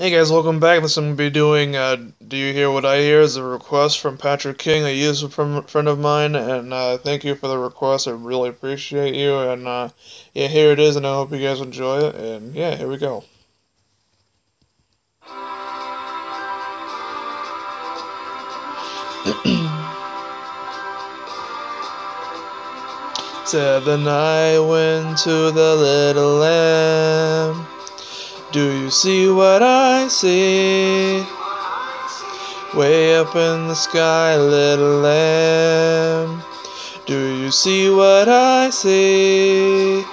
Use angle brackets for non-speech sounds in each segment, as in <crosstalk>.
Hey guys, welcome back. This I'm going to be doing uh, Do You Hear What I Hear is a request from Patrick King, a user from, friend of mine, and uh, thank you for the request. I really appreciate you, and uh, yeah, here it is, and I hope you guys enjoy it, and yeah, here we go. <clears throat> Seven I went to the little lamb do you see what I see? Way up in the sky, little lamb. Do you see what I see?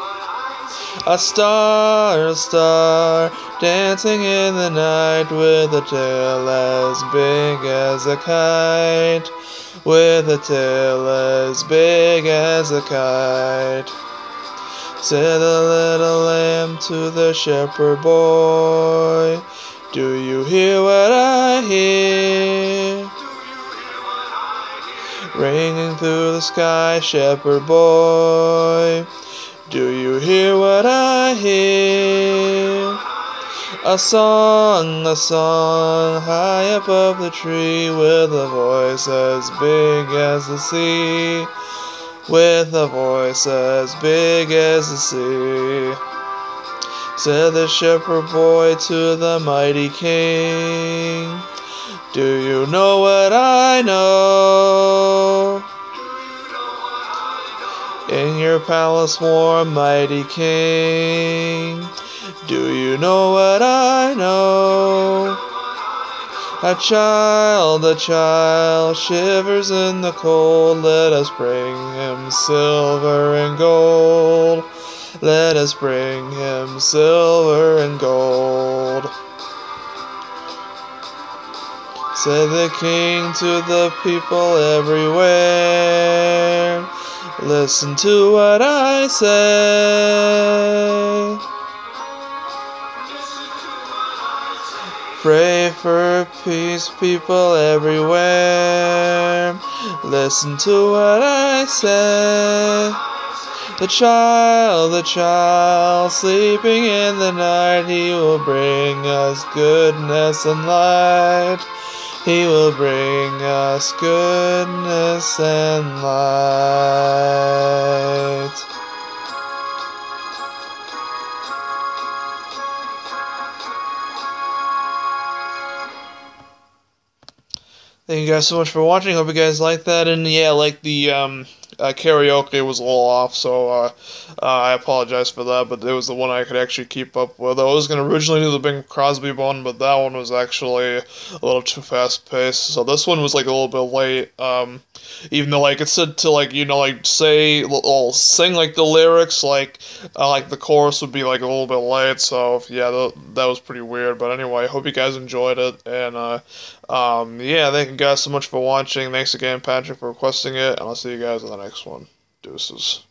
A star, a star, dancing in the night with a tail as big as a kite. With a tail as big as a kite. Said the little lamb to the shepherd boy, Do you hear what I hear? Ringing through the sky, shepherd boy, Do you hear what I hear? A song, a song, high above the tree, with a voice as big as the sea with a voice as big as the sea. Said the shepherd boy to the mighty king, Do you know what I know? In your palace warm, mighty king, Do you know what I? A child, a child shivers in the cold. Let us bring him silver and gold. Let us bring him silver and gold. Said the king to the people everywhere. Listen to what I say. Pray for peace, people everywhere. Listen to what I say. The child, the child, sleeping in the night, he will bring us goodness and light. He will bring us goodness and light. Thank you guys so much for watching. Hope you guys like that. And yeah, like the um, uh, karaoke was a little off, so uh, uh, I apologize for that. But it was the one I could actually keep up with. I was gonna originally do the Bing Crosby one, but that one was actually a little too fast paced. So this one was like a little bit late. Um, even though like it said to like you know like say or sing like the lyrics like uh, like the chorus would be like a little bit late. So yeah, th- that was pretty weird. But anyway, I hope you guys enjoyed it. And uh, um, yeah, thank you guys so much for watching. Thanks again, Patrick, for requesting it. And I'll see you guys in the next one. Deuces.